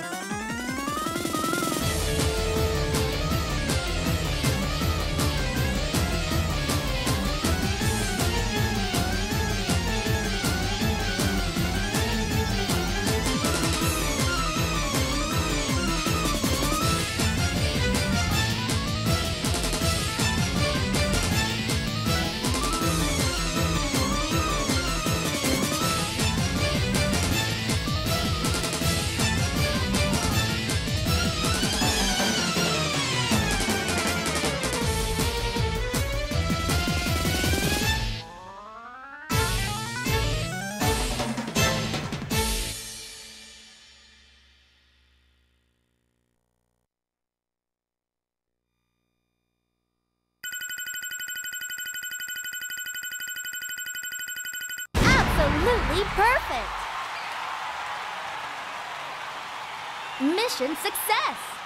何? Absolutely perfect! Mission success!